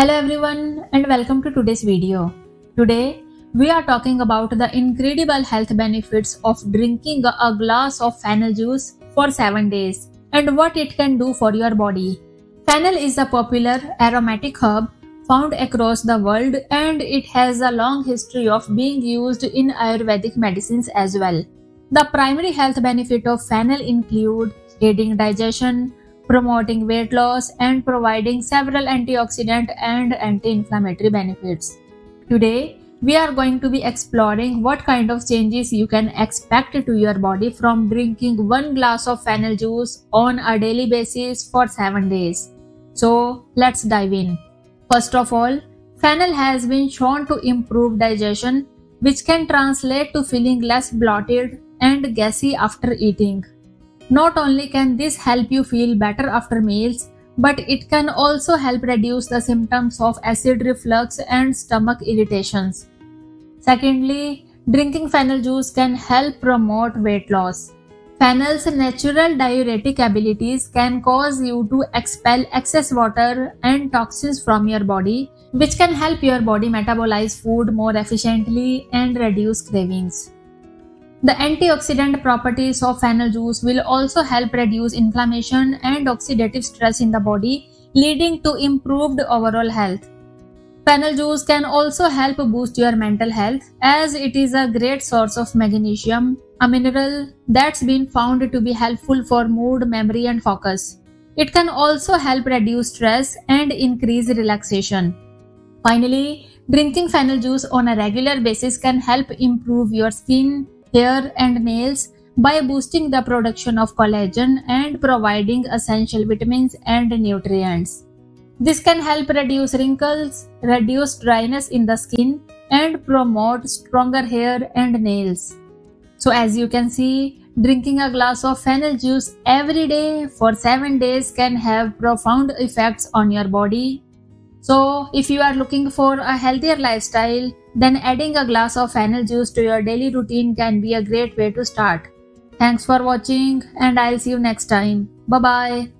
Hello everyone and welcome to today's video. Today we are talking about the incredible health benefits of drinking a glass of fennel juice for 7 days and what it can do for your body. Fennel is a popular aromatic herb found across the world and it has a long history of being used in Ayurvedic medicines as well. The primary health benefit of fennel include aiding digestion, promoting weight loss, and providing several antioxidant and anti-inflammatory benefits. Today, we are going to be exploring what kind of changes you can expect to your body from drinking one glass of fennel juice on a daily basis for 7 days. So, let's dive in. First of all, fennel has been shown to improve digestion, which can translate to feeling less bloated and gassy after eating. Not only can this help you feel better after meals, but it can also help reduce the symptoms of acid reflux and stomach irritations. Secondly, drinking fennel juice can help promote weight loss. Fennel's natural diuretic abilities can cause you to expel excess water and toxins from your body, which can help your body metabolize food more efficiently and reduce cravings. The antioxidant properties of fennel juice will also help reduce inflammation and oxidative stress in the body, leading to improved overall health. Fennel juice can also help boost your mental health as it is a great source of magnesium, a mineral that's been found to be helpful for mood, memory, and focus. It can also help reduce stress and increase relaxation. Finally, drinking fennel juice on a regular basis can help improve your skin, hair and nails by boosting the production of collagen and providing essential vitamins and nutrients. This can help reduce wrinkles, reduce dryness in the skin, and promote stronger hair and nails. So, as you can see, drinking a glass of fennel juice every day for 7 days can have profound effects on your body. So, if you are looking for a healthier lifestyle, then adding a glass of fennel juice to your daily routine can be a great way to start. Thanks for watching and I'll see you next time. Bye bye.